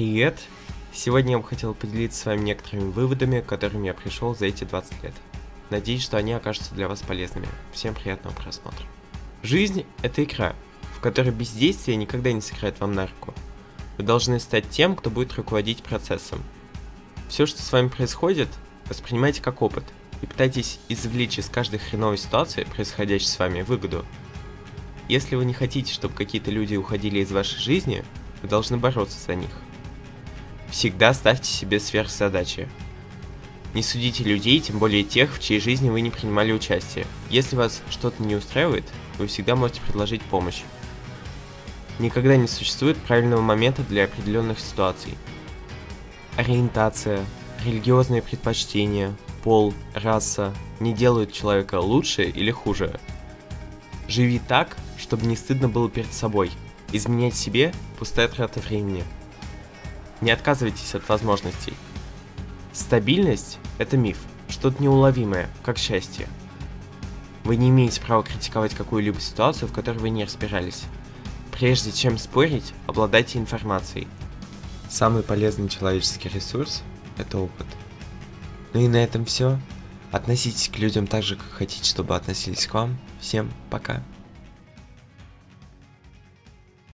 Привет! Сегодня я бы хотел поделиться с вами некоторыми выводами, к которым я пришел за эти 20 лет. Надеюсь, что они окажутся для вас полезными. Всем приятного просмотра. Жизнь – это игра, в которой бездействие никогда не сыграет вам на руку. Вы должны стать тем, кто будет руководить процессом. Все, что с вами происходит, воспринимайте как опыт и пытайтесь извлечь из каждой хреновой ситуации, происходящей с вами, выгоду. Если вы не хотите, чтобы какие-то люди уходили из вашей жизни, вы должны бороться за них. Всегда ставьте себе сверхзадачи. Не судите людей, тем более тех, в чьей жизни вы не принимали участие. Если вас что-то не устраивает, вы всегда можете предложить помощь. Никогда не существует правильного момента для определенных ситуаций. Ориентация, религиозные предпочтения, пол, раса не делают человека лучше или хуже. Живи так, чтобы не стыдно было перед собой. Изменять себе – пустая трата времени. Не отказывайтесь от возможностей. Стабильность – это миф, что-то неуловимое, как счастье. Вы не имеете права критиковать какую-либо ситуацию, в которой вы не разбирались. Прежде чем спорить, обладайте информацией. Самый полезный человеческий ресурс – это опыт. Ну и на этом все. Относитесь к людям так же, как хотите, чтобы относились к вам. Всем пока.